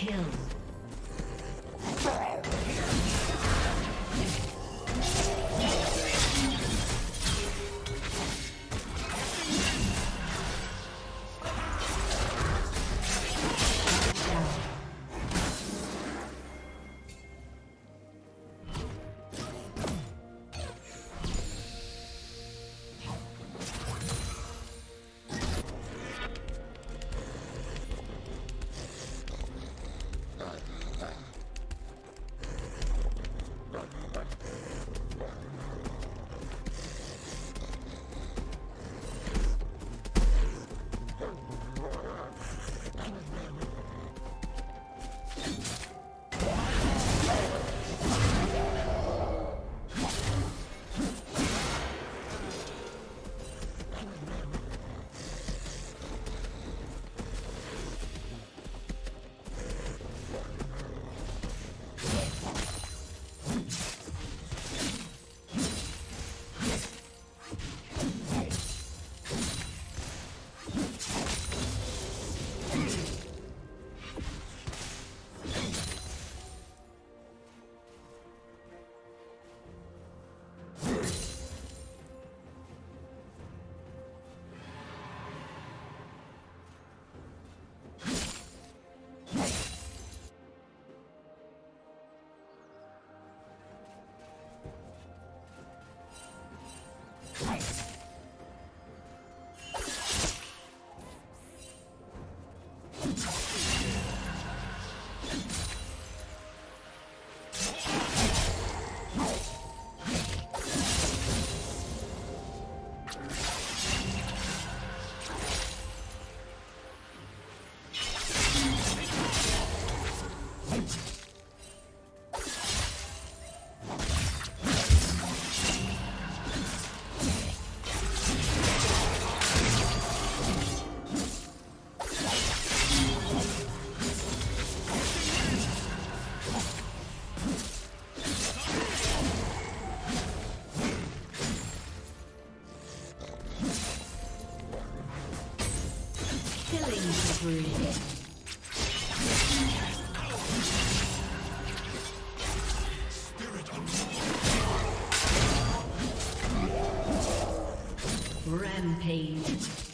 kill. Rampage.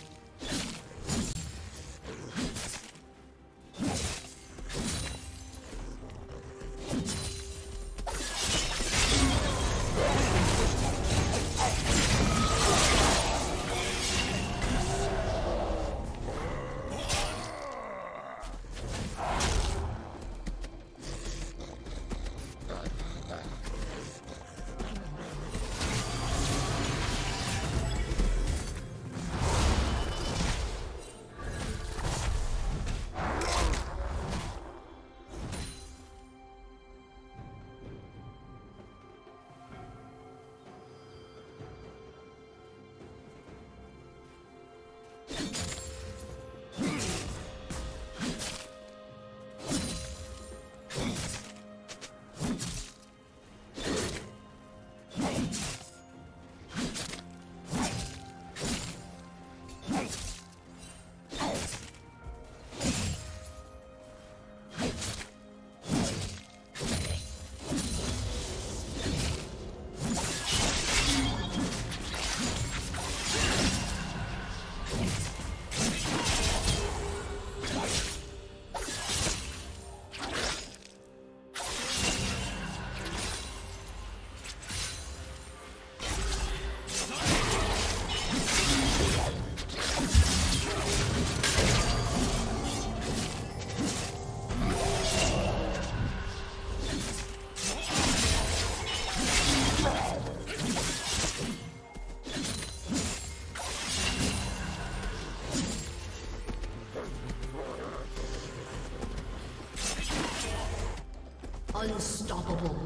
Unstoppable.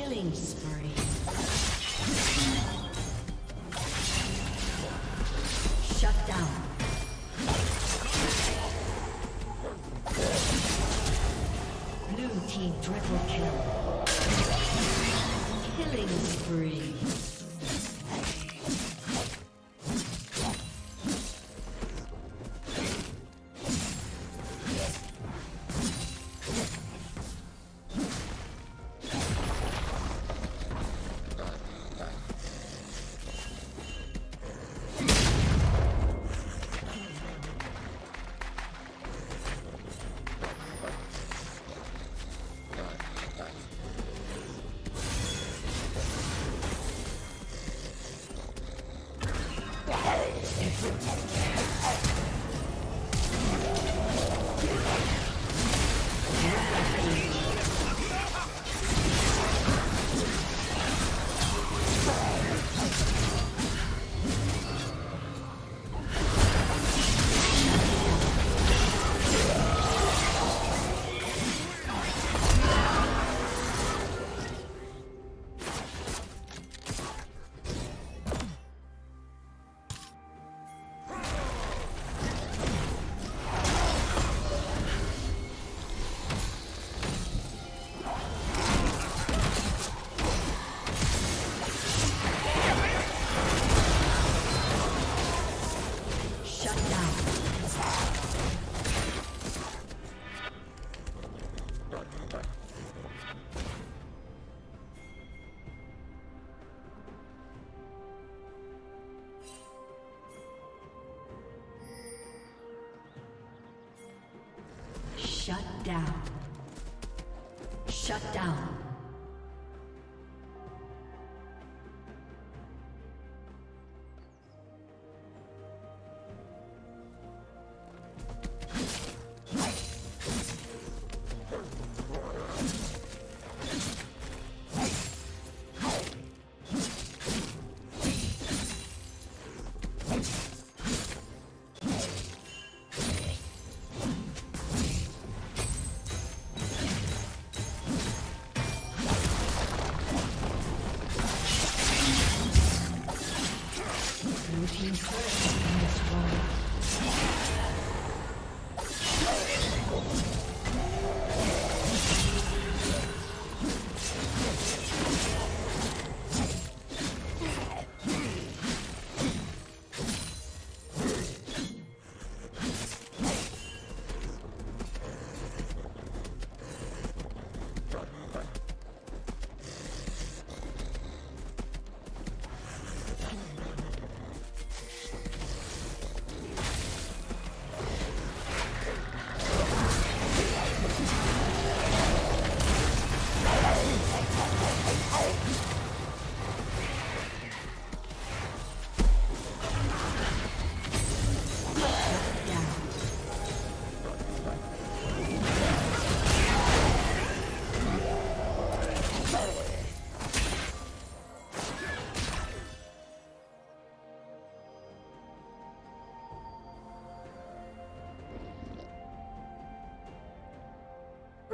Killing spree. Protect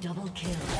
Double kill.